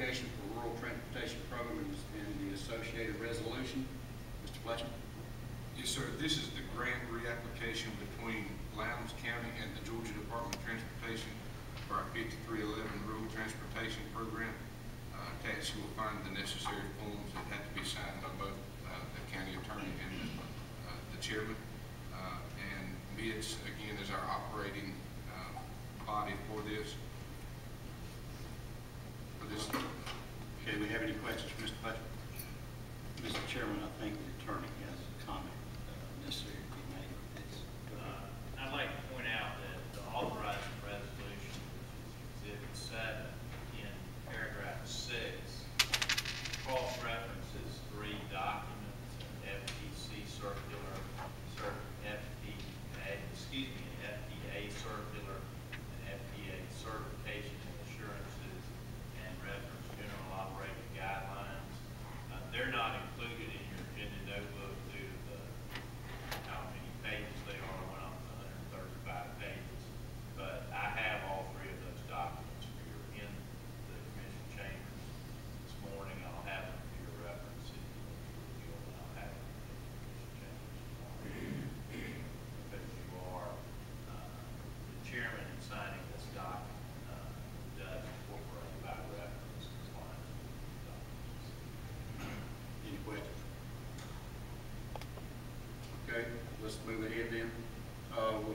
application for rural transportation program and the associated resolution. Mr. Fletcher? Yes, sir. This is the grant reapplication between Lowndes County and the Georgia Department of Transportation for our fifty-three eleven rural transportation program. Uh, Attached, you will find the necessary forms that have to be signed by both uh, the county attorney and the, uh, the chairman. Uh, And bids, again, is our operating uh, body for this. This, Okay, do we have any questions Mr. Fletcher? Mr. Chairman, I think the attorney has let's move ahead then. Uh, we'll